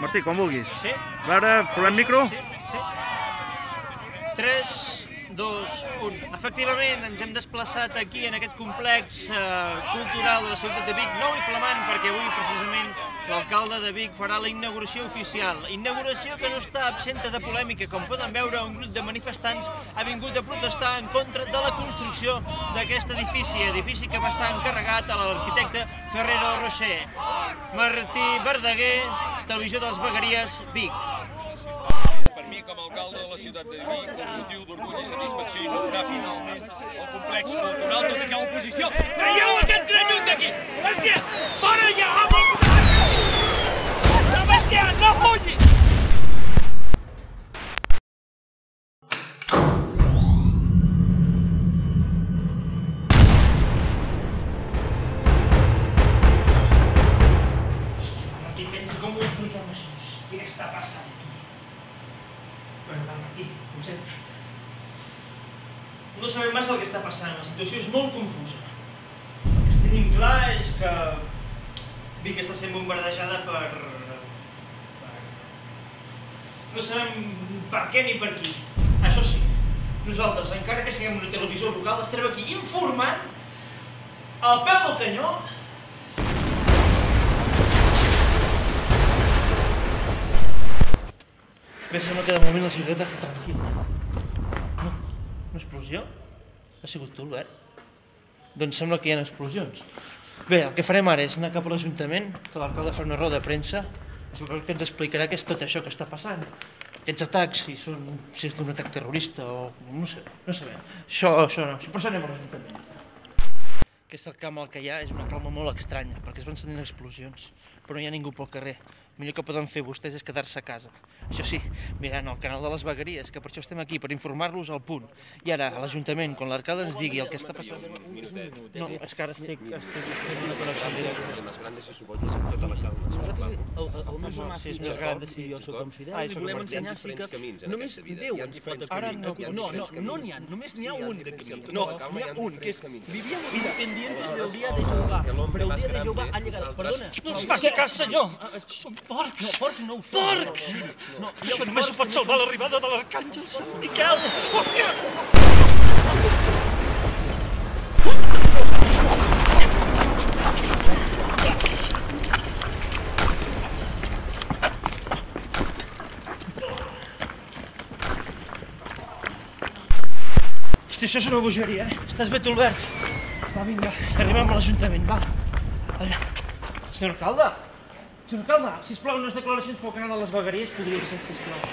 Martí, quan vulguis. Sí. A veure, provem micro? Sí, sí. 3, 2, 1. Efectivament, ens hem desplaçat aquí en aquest complex eh, cultural de la ciutat de Vic, nou i flamant, perquè avui precisament l'alcalde de Vic farà la inauguració oficial. Inauguració que no està absenta de polèmica, com poden veure, un grup de manifestants ha vingut a protestar en contra de la construcció d'aquest edifici, edifici que va estar encarregat a l'arquitecte Ferrero Rocher. Martí Verdaguer, Televisió de les Vegueries, Vic. Per mi, com a alcalde de la ciutat de Vic, un motiu d'orgull i satisfacció inaugurar finalment el complex cultural tot i que l'oposició. Traieu aquest grenyut d'aquí! Bèstia! No sabem massa el que està passant, la situació és molt confusa. El que tenim clar és que Vic està sent bombardejada per... per... No sabem per què ni per qui. Això sí, nosaltres, encara que siguem una televisió local, estarem aquí informant al peu del canyó Bé, sembla que de moment la ciutat està tranquil·la. Explosió? Ha sigut tu, Albert? Doncs sembla que hi ha explosions. Bé, el que farem ara és anar cap a l'Ajuntament, que l'alcalde farà una roda de premsa, suposo que ens explicarà què és tot això que està passant. Aquests atacs, si, són, si és d'un atac terrorista o... no sé, no sabem. Això, això no, per això anem a l'Ajuntament. Aquesta calma que hi ha és una calma molt estranya, perquè es van sentint explosions, però no hi ha ningú pel carrer. El millor que poden fer vostès és quedar-se a casa. Això sí, mirant el canal de les vegueries, que per això estem aquí, per informar-los al punt. I ara, a l'Ajuntament, quan l'alcalde ens digui el que està passant... No, és que ara estic, estic, una connexió más grande se suposa amb tota la calma. El, meu és més gran de si- jo soc en Fidel Ah, i sóc volem ensenyar sí que només. Déu ens pot camins. no, no, no, n'hi ha, només n'hi ha un de camí. camins. No, Tota n'hi hi ha un, que és vivíamos independientes del día de hombre però el dia de Jehová ha llegat. Perdona. No ens faci cas, senyor! Som porcs! No, porcs no ho són. Porcs! No, Això només ho pot salvar l'arribada de l'arcàngel Sant Miquel! Hosti, això és una bogeria, eh? Estàs bé, tu, Albert? Va, vinga, arribem a l'Ajuntament, va. Allà. Senyor alcalde! Senyor alcalde, sisplau, unes declaracions pel canal de les vegueries podria ser, sisplau.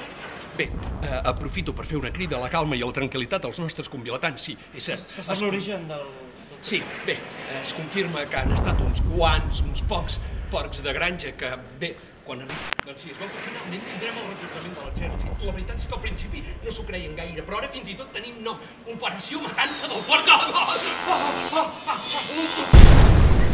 Bé, eh, aprofito per fer una crida a la calma i a la tranquil·litat als nostres convilatants. Sí, és cert. Se sap l'origen del... Sí, bé, eh, es confirma que han estat uns quants, uns pocs porcs de granja que, bé, quan arriba... Doncs sí, es veu que finalment tindrem el reclutament de l'exèrcit. La veritat és que al principi no s'ho creien gaire, però ara fins i tot tenim nom. Operació Matança del Porc. Ah, ah, ah, ah,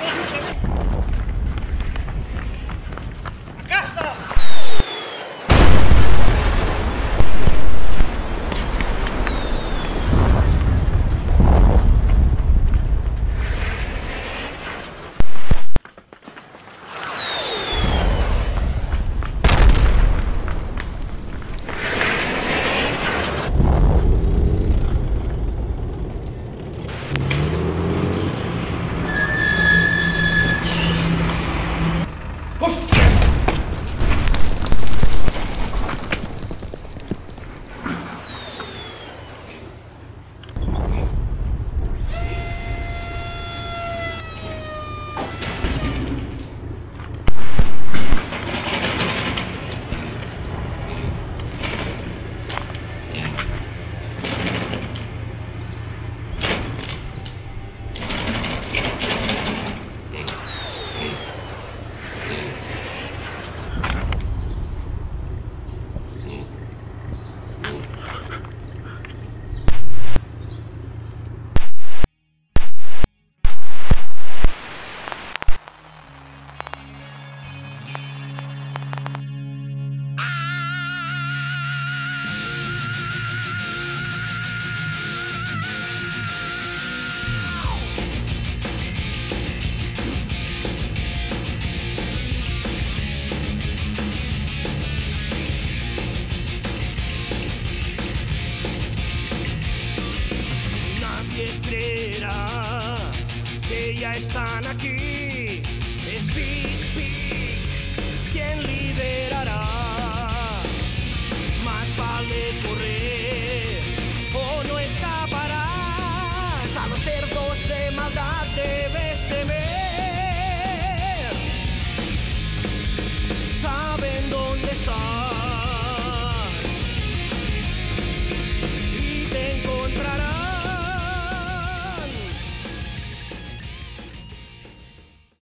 ah. A que ya están aquí. Es.